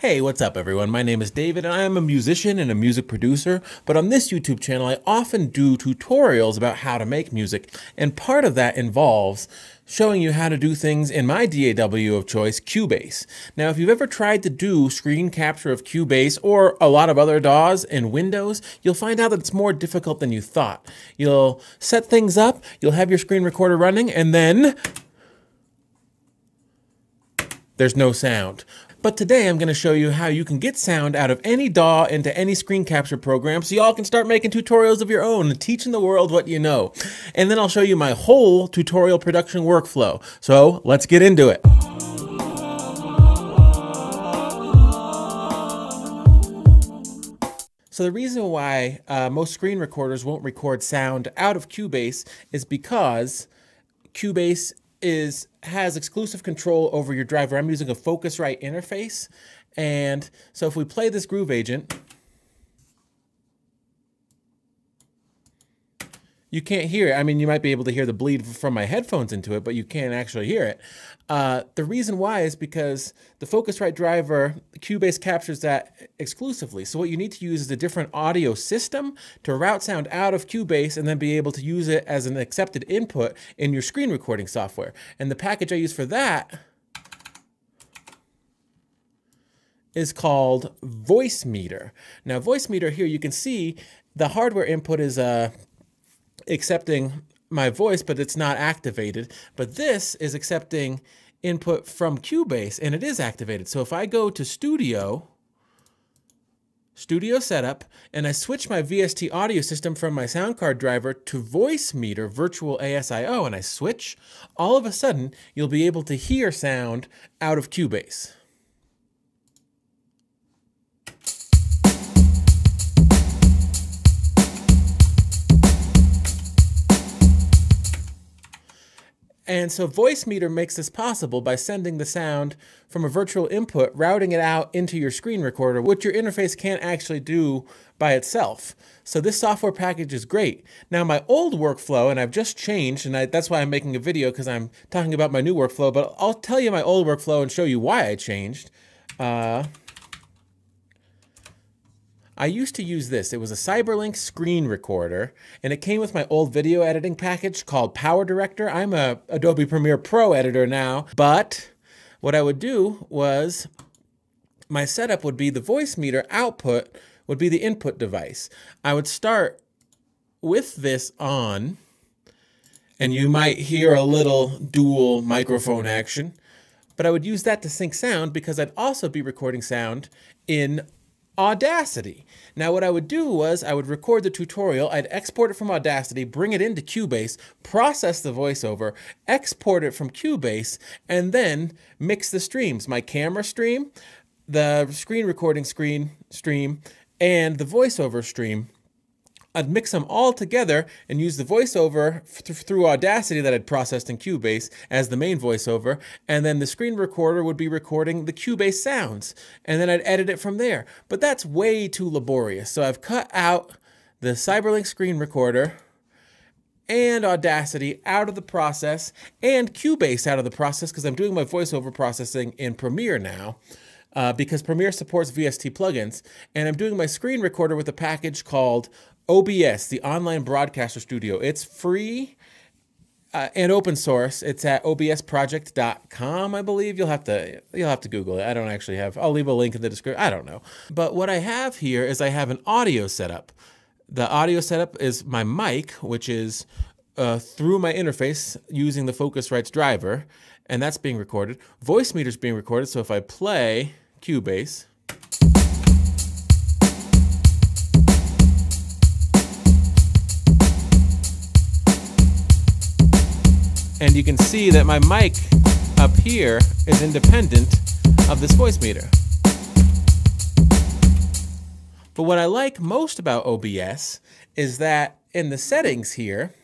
Hey, what's up everyone? My name is David and I am a musician and a music producer, but on this YouTube channel I often do tutorials about how to make music, and part of that involves showing you how to do things in my DAW of choice, Cubase. Now, if you've ever tried to do screen capture of Cubase or a lot of other DAWs in Windows, you'll find out that it's more difficult than you thought. You'll set things up, you'll have your screen recorder running, and then there's no sound. But today I'm going to show you how you can get sound out of any DAW into any screen capture program so y'all can start making tutorials of your own and teaching the world what you know. And then I'll show you my whole tutorial production workflow. So let's get into it. So the reason why uh, most screen recorders won't record sound out of Cubase is because Cubase is has exclusive control over your driver. I'm using a Focusrite interface. And so if we play this groove agent, you can't hear it. I mean, you might be able to hear the bleed from my headphones into it, but you can't actually hear it. Uh, the reason why is because the Focusrite driver, Cubase captures that exclusively. So what you need to use is a different audio system to route sound out of Cubase and then be able to use it as an accepted input in your screen recording software. And the package I use for that is called Voicemeeter. Now, Voicemeeter here, you can see the hardware input is a uh, accepting my voice, but it's not activated. But this is accepting input from Cubase, and it is activated. So if I go to Studio, Studio Setup, and I switch my VST audio system from my sound card driver to Voicemeeter Virtual ASIO, and I switch, all of a sudden, you'll be able to hear sound out of Cubase. And so Voicemeeter makes this possible by sending the sound from a virtual input, routing it out into your screen recorder, which your interface can't actually do by itself. So this software package is great. Now my old workflow, and I've just changed, and I, that's why I'm making a video because I'm talking about my new workflow, but I'll tell you my old workflow and show you why I changed. Uh, I used to use this. It was a Cyberlink screen recorder, and it came with my old video editing package called Power Director. I'm a Adobe Premiere Pro editor now, but what I would do was my setup would be the Voicemeeter output would be the input device. I would start with this on, and you might hear a little dual microphone action, but I would use that to sync sound because I'd also be recording sound in Audacity. Now what I would do was I would record the tutorial, I'd export it from Audacity, bring it into Cubase, process the voiceover, export it from Cubase, and then mix the streams. My camera stream, the screen recording screen stream, and the voiceover stream I'd mix them all together and use the voiceover through Audacity that I'd processed in Cubase as the main voiceover, and then the screen recorder would be recording the Cubase sounds, and then I'd edit it from there. But that's way too laborious, so I've cut out the Cyberlink screen recorder and Audacity out of the process and Cubase out of the process because I'm doing my voiceover processing in Premiere now. Uh, because Premiere supports VST plugins, and I'm doing my screen recorder with a package called OBS, the Online Broadcaster Studio. It's free uh, and open source. It's at obsproject.com, I believe. You'll have to you'll have to Google it. I don't actually have. I'll leave a link in the description. I don't know. But what I have here is I have an audio setup. The audio setup is my mic, which is uh, through my interface using the Focusrite's driver, and that's being recorded. Voicemeeter is being recorded. So if I play Cubase. And you can see that my mic up here is independent of this Voicemeeter. But what I like most about OBS is that in the settings here,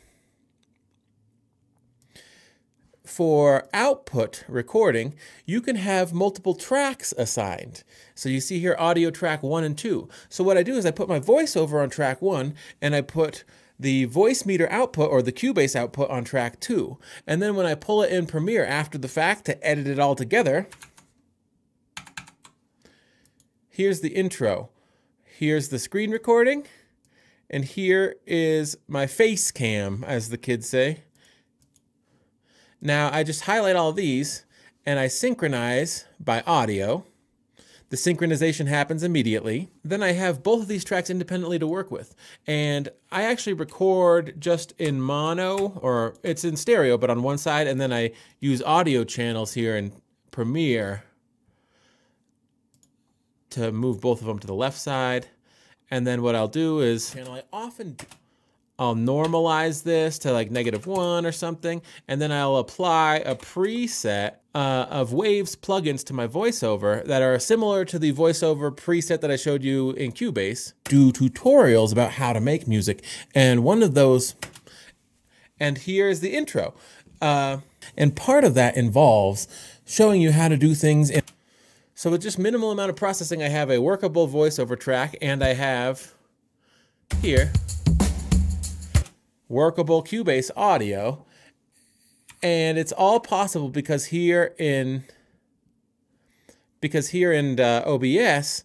for output recording, you can have multiple tracks assigned. So you see here audio track one and two. So what I do is I put my voiceover on track one and I put the Voicemeeter output or the Cubase output on track two. And then when I pull it in Premiere after the fact to edit it all together, here's the intro. Here's the screen recording. And here is my face cam, as the kids say. Now I just highlight all these and I synchronize by audio. The synchronization happens immediately. Then I have both of these tracks independently to work with. And I actually record just in mono, or it's in stereo, but on one side, and then I use audio channels here in Premiere to move both of them to the left side. And then what I'll do is, and I often I'll normalize this to like negative one or something, and then I'll apply a preset uh, of Waves plugins to my voiceover that are similar to the voiceover preset that I showed you in Cubase. Do tutorials about how to make music, and one of those, and here's the intro. Uh, and part of that involves showing you how to do things. In so with just minimal amount of processing, I have a workable voiceover track, and I have here workable Cubase audio. And it's all possible because here in because here in uh, OBS,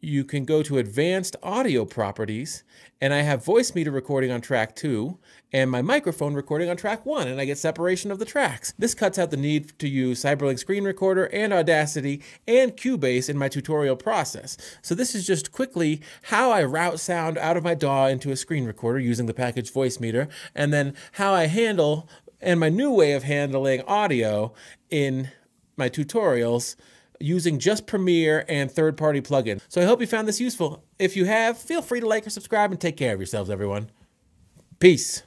you can go to advanced audio properties and I have Voicemeeter recording on track two and my microphone recording on track one and I get separation of the tracks. This cuts out the need to use Cyberlink Screen Recorder and Audacity and Cubase in my tutorial process. So this is just quickly how I route sound out of my DAW into a screen recorder using the package Voicemeeter and then how I handle and my new way of handling audio in my tutorials using just Premiere and third-party plugins. So I hope you found this useful. If you have, feel free to like or subscribe and take care of yourselves, everyone. Peace.